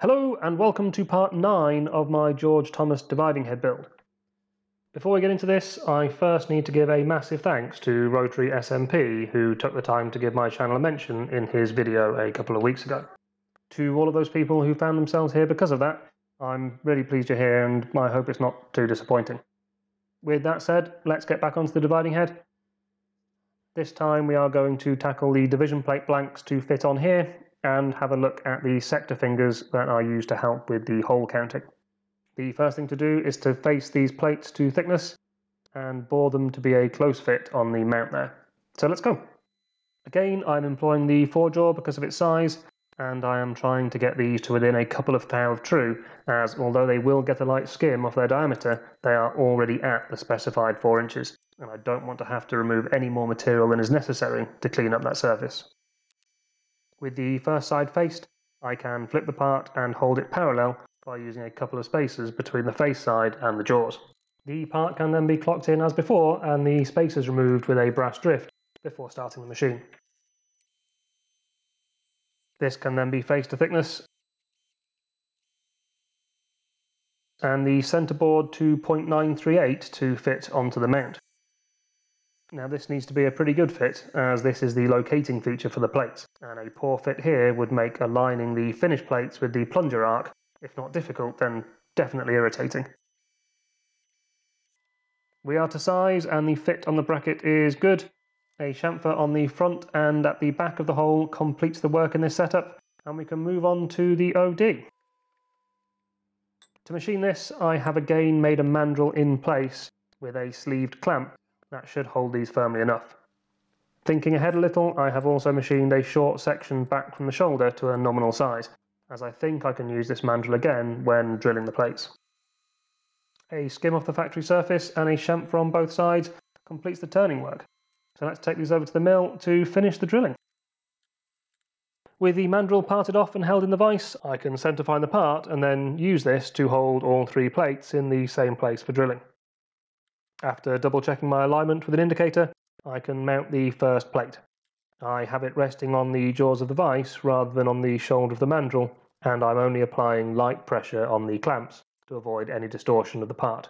Hello and welcome to part 9 of my George Thomas dividing head build. Before we get into this, I first need to give a massive thanks to Rotary SMP who took the time to give my channel a mention in his video a couple of weeks ago. To all of those people who found themselves here because of that, I'm really pleased you're here and I hope it's not too disappointing. With that said, let's get back onto the dividing head. This time we are going to tackle the division plate blanks to fit on here and have a look at the sector fingers that are used to help with the hole counting. The first thing to do is to face these plates to thickness and bore them to be a close fit on the mount there. So let's go. Again, I'm employing the 4-jaw because of its size, and I am trying to get these to within a couple of thou of true, as although they will get a light skim off their diameter, they are already at the specified 4 inches, and I don't want to have to remove any more material than is necessary to clean up that surface. With the first side faced, I can flip the part and hold it parallel by using a couple of spacers between the face side and the jaws. The part can then be clocked in as before and the spacers removed with a brass drift before starting the machine. This can then be faced to thickness and the center bored to 0.938 to fit onto the mount. Now this needs to be a pretty good fit as this is the locating feature for the plates and a poor fit here would make aligning the finish plates with the plunger arc, if not difficult then definitely irritating. We are to size and the fit on the bracket is good. A chamfer on the front and at the back of the hole completes the work in this setup and we can move on to the OD. To machine this I have again made a mandrel in place with a sleeved clamp that should hold these firmly enough. Thinking ahead a little, I have also machined a short section back from the shoulder to a nominal size, as I think I can use this mandrel again when drilling the plates. A skim off the factory surface and a chamfer on both sides completes the turning work. So let's take these over to the mill to finish the drilling. With the mandrel parted off and held in the vise, I can center find the part and then use this to hold all three plates in the same place for drilling. After double checking my alignment with an indicator, I can mount the first plate. I have it resting on the jaws of the vise rather than on the shoulder of the mandrel, and I'm only applying light pressure on the clamps to avoid any distortion of the part.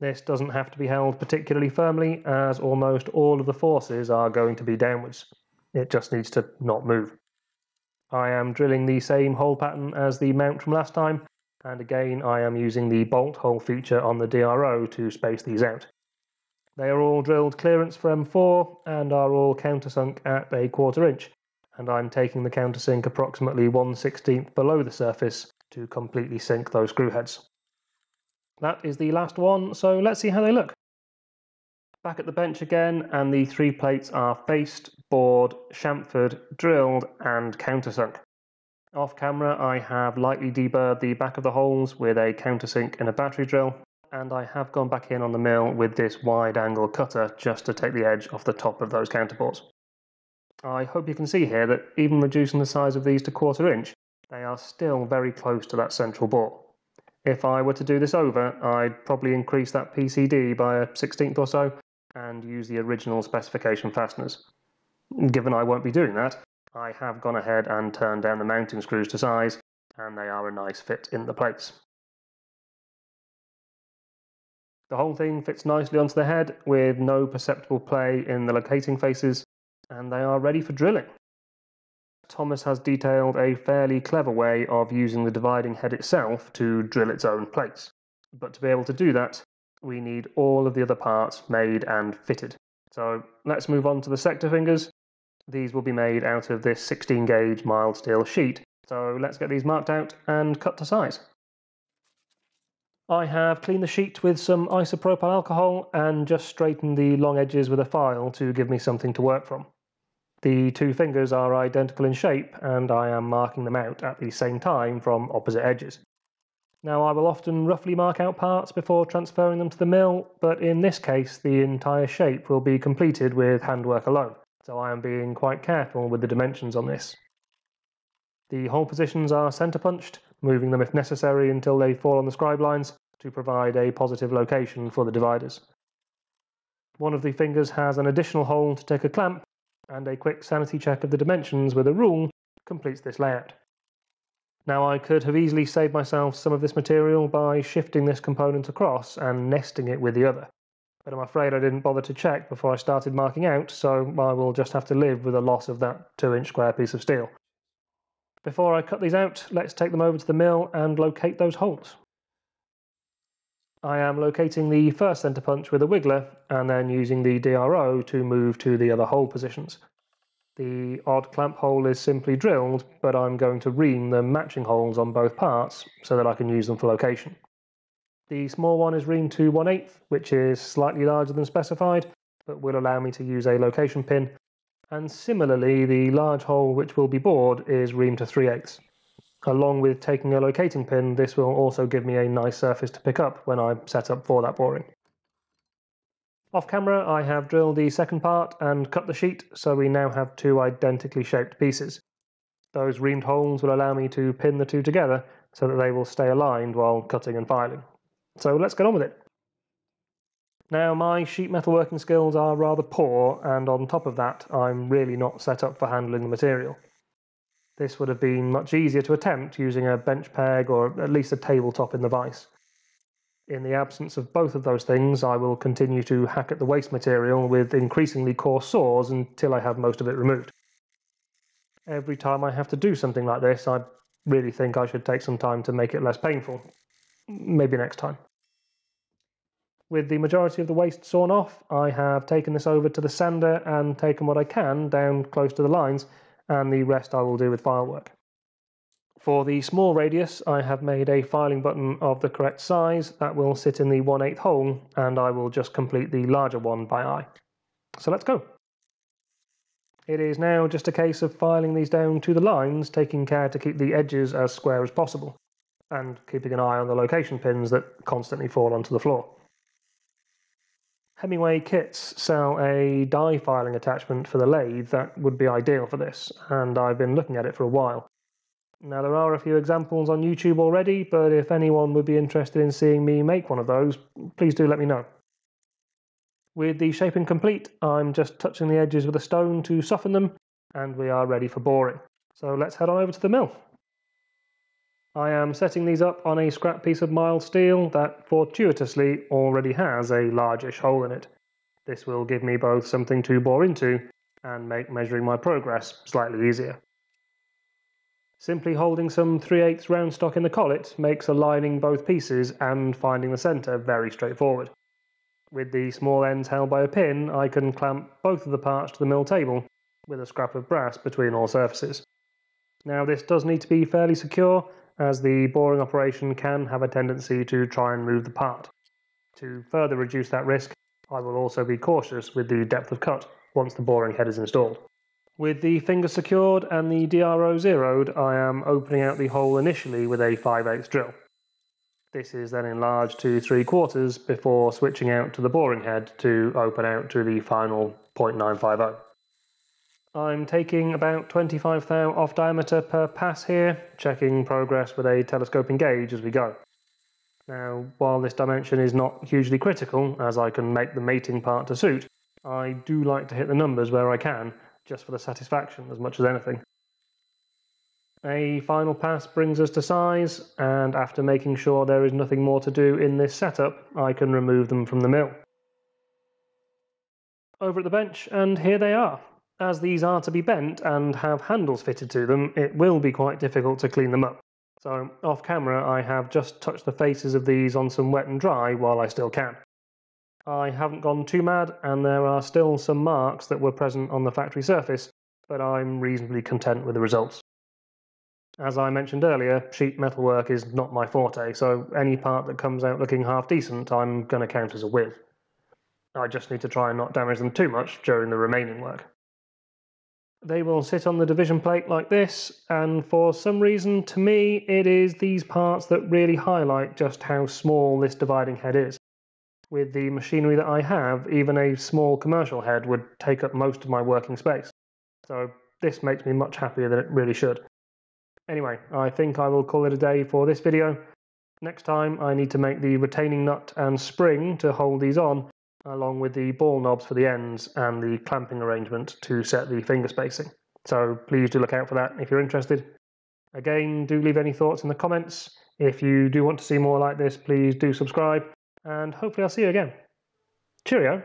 This doesn't have to be held particularly firmly as almost all of the forces are going to be downwards. It just needs to not move. I am drilling the same hole pattern as the mount from last time, and again I am using the bolt hole feature on the DRO to space these out. They are all drilled clearance for M4 and are all countersunk at a quarter inch, and I'm taking the countersink approximately 1 16th below the surface to completely sink those screw heads. That is the last one, so let's see how they look. Back at the bench again, and the three plates are faced, bored, chamfered, drilled, and countersunk. Off camera, I have lightly deburred the back of the holes with a countersink and a battery drill, and I have gone back in on the mill with this wide angle cutter just to take the edge off the top of those counterbores. I hope you can see here that even reducing the size of these to quarter inch, they are still very close to that central bore. If I were to do this over, I'd probably increase that PCD by a sixteenth or so and use the original specification fasteners. Given I won't be doing that, I have gone ahead and turned down the mounting screws to size, and they are a nice fit in the plates. The whole thing fits nicely onto the head with no perceptible play in the locating faces, and they are ready for drilling. Thomas has detailed a fairly clever way of using the dividing head itself to drill its own plates. But to be able to do that, we need all of the other parts made and fitted. So let's move on to the sector fingers these will be made out of this 16 gauge mild steel sheet. So let's get these marked out and cut to size. I have cleaned the sheet with some isopropyl alcohol and just straightened the long edges with a file to give me something to work from. The two fingers are identical in shape and I am marking them out at the same time from opposite edges. Now I will often roughly mark out parts before transferring them to the mill, but in this case the entire shape will be completed with handwork alone so I am being quite careful with the dimensions on this. The hole positions are centre punched, moving them if necessary until they fall on the scribe lines to provide a positive location for the dividers. One of the fingers has an additional hole to take a clamp, and a quick sanity check of the dimensions with a rule completes this layout. Now I could have easily saved myself some of this material by shifting this component across and nesting it with the other. But I'm afraid I didn't bother to check before I started marking out, so I will just have to live with the loss of that 2 inch square piece of steel. Before I cut these out, let's take them over to the mill and locate those holes. I am locating the first center punch with a wiggler and then using the DRO to move to the other hole positions. The odd clamp hole is simply drilled, but I'm going to ream the matching holes on both parts so that I can use them for location. The small one is reamed to 1 8 which is slightly larger than specified, but will allow me to use a location pin. And similarly, the large hole which will be bored is reamed to 3 8 Along with taking a locating pin, this will also give me a nice surface to pick up when I set up for that boring. Off camera, I have drilled the second part and cut the sheet, so we now have two identically shaped pieces. Those reamed holes will allow me to pin the two together so that they will stay aligned while cutting and filing. So let's get on with it. Now, my sheet metal working skills are rather poor, and on top of that, I'm really not set up for handling the material. This would have been much easier to attempt using a bench peg or at least a tabletop in the vise. In the absence of both of those things, I will continue to hack at the waste material with increasingly coarse saws until I have most of it removed. Every time I have to do something like this, I really think I should take some time to make it less painful. Maybe next time. With the majority of the waste sawn off, I have taken this over to the sander and taken what I can down close to the lines and the rest I will do with file work. For the small radius, I have made a filing button of the correct size that will sit in the 1 8 hole, and I will just complete the larger one by eye. So let's go. It is now just a case of filing these down to the lines, taking care to keep the edges as square as possible, and keeping an eye on the location pins that constantly fall onto the floor. Hemingway kits sell a die filing attachment for the lathe that would be ideal for this, and I've been looking at it for a while. Now, there are a few examples on YouTube already, but if anyone would be interested in seeing me make one of those, please do let me know. With the shaping complete, I'm just touching the edges with a stone to soften them, and we are ready for boring. So let's head on over to the mill. I am setting these up on a scrap piece of mild steel that fortuitously already has a largish hole in it. This will give me both something to bore into and make measuring my progress slightly easier. Simply holding some 3 8 round stock in the collet makes aligning both pieces and finding the centre very straightforward. With the small ends held by a pin, I can clamp both of the parts to the mill table with a scrap of brass between all surfaces. Now this does need to be fairly secure as the boring operation can have a tendency to try and move the part. To further reduce that risk, I will also be cautious with the depth of cut once the boring head is installed. With the finger secured and the DRO zeroed, I am opening out the hole initially with a 5 8 drill. This is then enlarged to 3 quarters before switching out to the boring head to open out to the final 0.950. I'm taking about 25 thou off diameter per pass here, checking progress with a telescoping gauge as we go. Now, while this dimension is not hugely critical, as I can make the mating part to suit, I do like to hit the numbers where I can, just for the satisfaction as much as anything. A final pass brings us to size, and after making sure there is nothing more to do in this setup, I can remove them from the mill. Over at the bench, and here they are. As these are to be bent and have handles fitted to them, it will be quite difficult to clean them up. So, off camera, I have just touched the faces of these on some wet and dry while I still can. I haven't gone too mad, and there are still some marks that were present on the factory surface, but I'm reasonably content with the results. As I mentioned earlier, sheet metal work is not my forte, so any part that comes out looking half decent, I'm going to count as a win. I just need to try and not damage them too much during the remaining work. They will sit on the division plate like this, and for some reason, to me, it is these parts that really highlight just how small this dividing head is. With the machinery that I have, even a small commercial head would take up most of my working space. So this makes me much happier than it really should. Anyway, I think I will call it a day for this video. Next time I need to make the retaining nut and spring to hold these on, along with the ball knobs for the ends and the clamping arrangement to set the finger spacing. So please do look out for that if you're interested. Again, do leave any thoughts in the comments. If you do want to see more like this, please do subscribe, and hopefully I'll see you again. Cheerio!